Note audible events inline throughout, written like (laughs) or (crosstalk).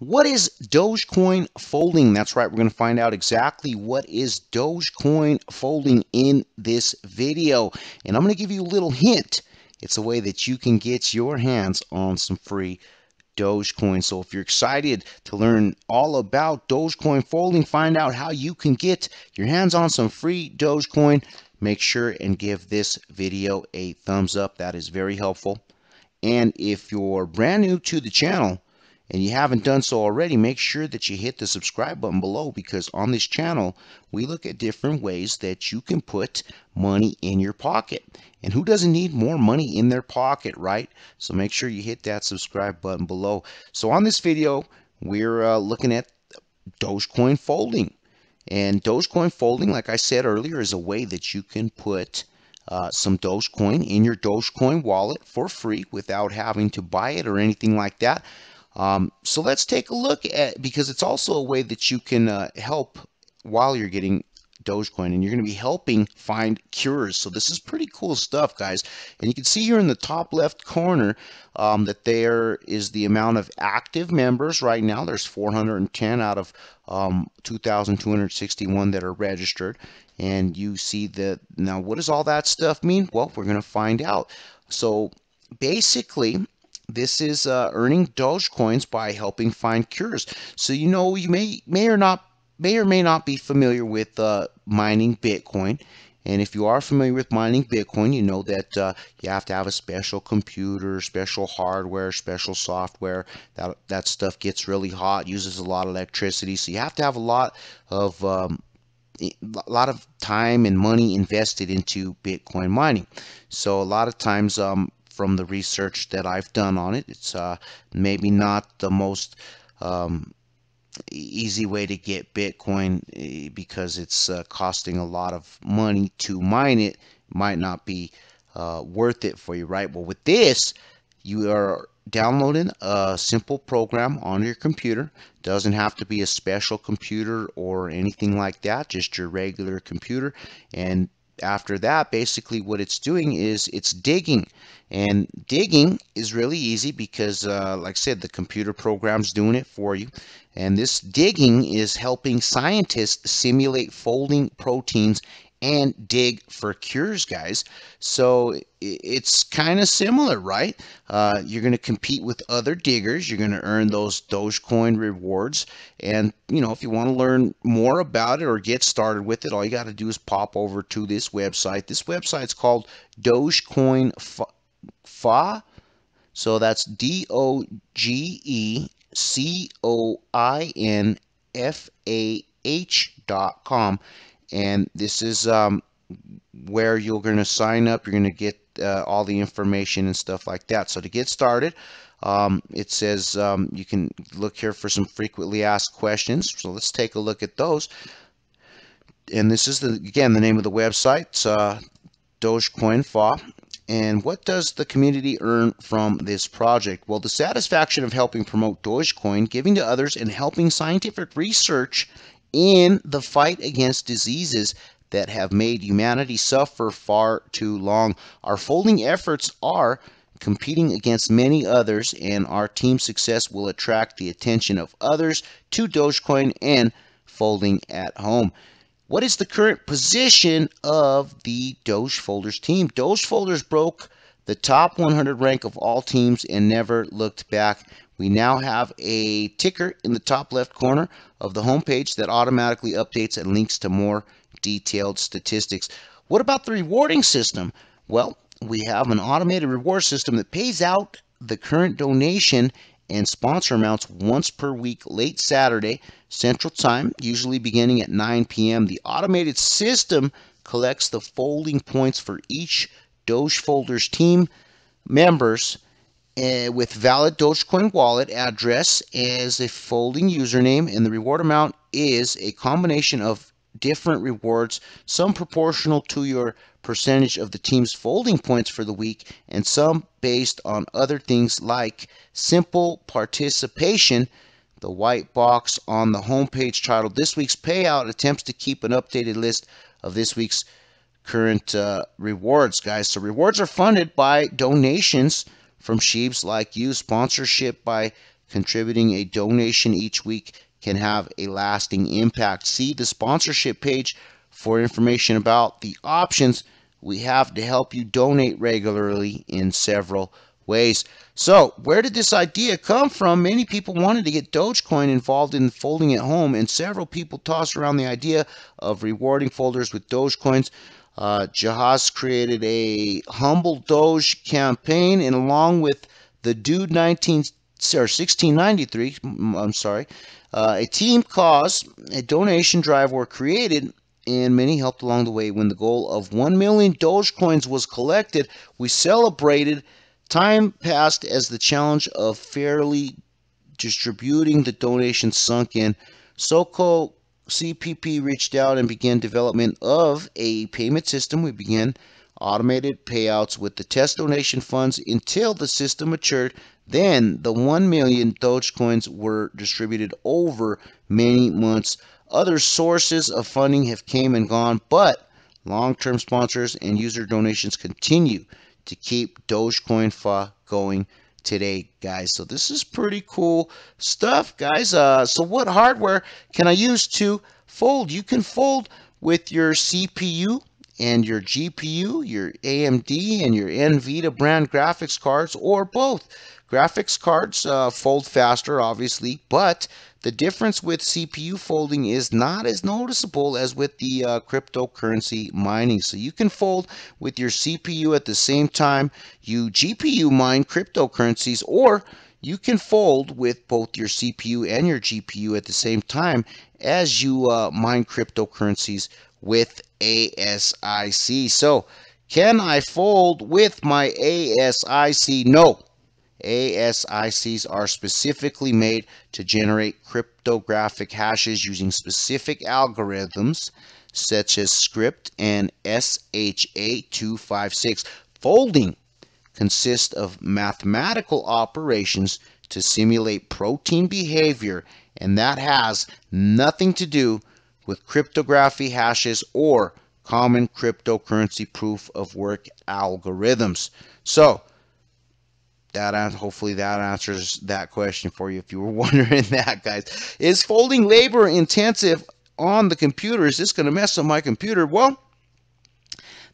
What is Dogecoin folding? That's right, we're going to find out exactly what is Dogecoin folding in this video. And I'm going to give you a little hint. It's a way that you can get your hands on some free Dogecoin. So if you're excited to learn all about Dogecoin folding, find out how you can get your hands on some free Dogecoin, make sure and give this video a thumbs up. That is very helpful. And if you're brand new to the channel and you haven't done so already, make sure that you hit the subscribe button below because on this channel, we look at different ways that you can put money in your pocket. And who doesn't need more money in their pocket, right? So make sure you hit that subscribe button below. So on this video, we're uh, looking at Dogecoin folding. And Dogecoin folding, like I said earlier, is a way that you can put uh, some Dogecoin in your Dogecoin wallet for free without having to buy it or anything like that. Um, so let's take a look at because it's also a way that you can uh, help while you're getting Dogecoin and you're going to be helping find cures. So this is pretty cool stuff, guys. And you can see here in the top left corner um, that there is the amount of active members right now. There's 410 out of um, 2,261 that are registered. And you see that now what does all that stuff mean? Well, we're going to find out. So basically, this is uh, earning Dogecoins by helping find cures. So you know you may may or not may or may not be familiar with uh, mining Bitcoin. And if you are familiar with mining Bitcoin, you know that uh, you have to have a special computer, special hardware, special software. That that stuff gets really hot, uses a lot of electricity. So you have to have a lot of um, a lot of time and money invested into Bitcoin mining. So a lot of times, um, from the research that I've done on it, it's uh, maybe not the most um, easy way to get Bitcoin eh, because it's uh, costing a lot of money to mine it might not be uh, worth it for you, right? Well, with this, you are downloading a simple program on your computer. Doesn't have to be a special computer or anything like that, just your regular computer. And after that, basically what it's doing is it's digging. And digging is really easy because, uh, like I said, the computer program's doing it for you. And this digging is helping scientists simulate folding proteins and dig for cures, guys. So it's kind of similar, right? Uh, you're going to compete with other diggers. You're going to earn those Dogecoin rewards. And, you know, if you want to learn more about it or get started with it, all you got to do is pop over to this website. This website's called Dogecoin FAH. So that's D O G E C O I N F A H dot com and this is um, where you're going to sign up. You're going to get uh, all the information and stuff like that. So to get started, um, it says um, you can look here for some frequently asked questions. So let's take a look at those. And this is the again the name of the website. It's, uh, Dogecoin FAH. And what does the community earn from this project? Well, the satisfaction of helping promote Dogecoin, giving to others, and helping scientific research in the fight against diseases that have made humanity suffer far too long. Our folding efforts are competing against many others, and our team success will attract the attention of others to Dogecoin and folding at home. What is the current position of the Doge Folders team? Doge Folders broke the top 100 rank of all teams and never looked back. We now have a ticker in the top left corner of the homepage that automatically updates and links to more detailed statistics. What about the rewarding system? Well, we have an automated reward system that pays out the current donation and sponsor amounts once per week late Saturday Central Time, usually beginning at 9 p.m. The automated system collects the folding points for each Doge Folders team members uh, with valid Dogecoin wallet address as a folding username, and the reward amount is a combination of different rewards, some proportional to your percentage of the team's folding points for the week, and some based on other things like simple participation. The white box on the homepage titled This Week's Payout attempts to keep an updated list of this week's current uh, rewards, guys. So rewards are funded by donations from shibes like you, sponsorship by contributing a donation each week can have a lasting impact. See the sponsorship page for information about the options we have to help you donate regularly in several ways. So, where did this idea come from? Many people wanted to get Dogecoin involved in folding at home, and several people tossed around the idea of rewarding folders with Dogecoins. Uh, created a humble Doge campaign, and along with the Dude 19 or 1693, I'm sorry, uh, a team cause, a donation drive were created and many helped along the way. When the goal of 1 million Dogecoins was collected, we celebrated. Time passed as the challenge of fairly distributing the donations sunk in. SoCo CPP reached out and began development of a payment system. We began automated payouts with the test donation funds until the system matured. Then the 1 million Dogecoins were distributed over many months other sources of funding have came and gone, but long-term sponsors and user donations continue to keep Dogecoin FAH going today, guys. So this is pretty cool stuff, guys. Uh, so what hardware can I use to fold? You can fold with your CPU and your GPU, your AMD and your NVIDIA brand graphics cards, or both. Graphics cards uh, fold faster, obviously, but the difference with CPU folding is not as noticeable as with the uh, cryptocurrency mining. So you can fold with your CPU at the same time you GPU mine cryptocurrencies, or you can fold with both your CPU and your GPU at the same time as you uh, mine cryptocurrencies with ASIC. So, can I fold with my ASIC? No. ASICs are specifically made to generate cryptographic hashes using specific algorithms such as scrypt and SHA-256. Folding consists of mathematical operations to simulate protein behavior and that has nothing to do with cryptography hashes or common cryptocurrency proof of work algorithms. So, that hopefully that answers that question for you if you were (laughs) wondering that guys. Is folding labor intensive on the computer? Is this going to mess up my computer? Well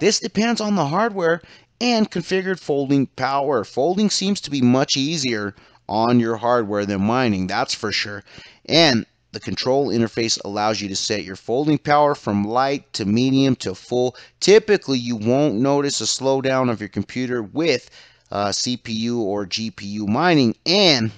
this depends on the hardware and configured folding power. Folding seems to be much easier on your hardware than mining that's for sure. And the control interface allows you to set your folding power from light to medium to full typically you won't notice a slowdown of your computer with uh, CPU or GPU mining, and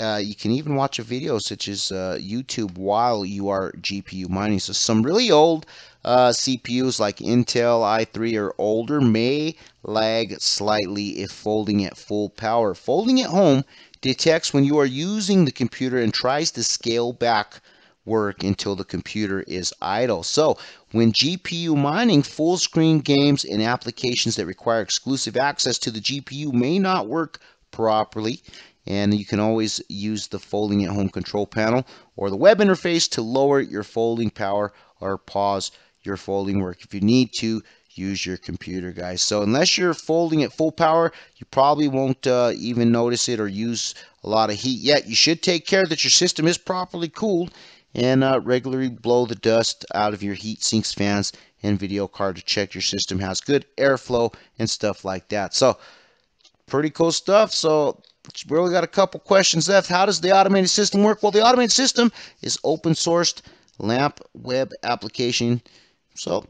uh, you can even watch a video such as uh, YouTube while you are GPU mining. So some really old uh, CPUs like Intel i3 or older may lag slightly if folding at full power. Folding at home detects when you are using the computer and tries to scale back work until the computer is idle. So when GPU mining, full screen games and applications that require exclusive access to the GPU may not work properly. And you can always use the folding at home control panel or the web interface to lower your folding power or pause your folding work if you need to use your computer guys so unless you're folding at full power you probably won't uh, even notice it or use a lot of heat yet you should take care that your system is properly cooled and uh, regularly blow the dust out of your heat sinks, fans, and video card to check your system has good airflow and stuff like that. So, pretty cool stuff. So, we only got a couple questions left. How does the automated system work? Well, the automated system is open sourced LAMP web application. So,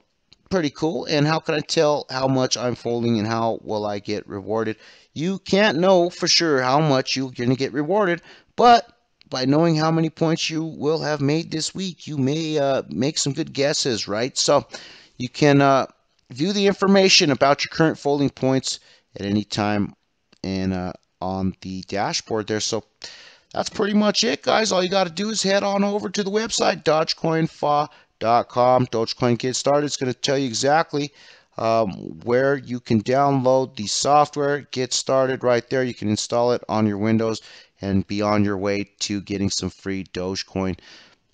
pretty cool. And how can I tell how much I'm folding and how will I get rewarded? You can't know for sure how much you're going to get rewarded, but by knowing how many points you will have made this week, you may uh, make some good guesses, right? So you can uh, view the information about your current folding points at any time and uh, on the dashboard there. So that's pretty much it, guys. All you got to do is head on over to the website, dogecoinfah.com. Dogecoin Get Started. It's going to tell you exactly um, where you can download the software. Get started right there. You can install it on your Windows and be on your way to getting some free Dogecoin.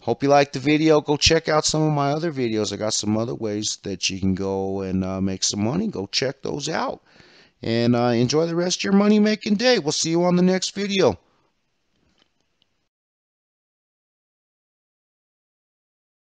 Hope you liked the video. Go check out some of my other videos. I got some other ways that you can go and uh, make some money. Go check those out. And uh, enjoy the rest of your money making day. We'll see you on the next video.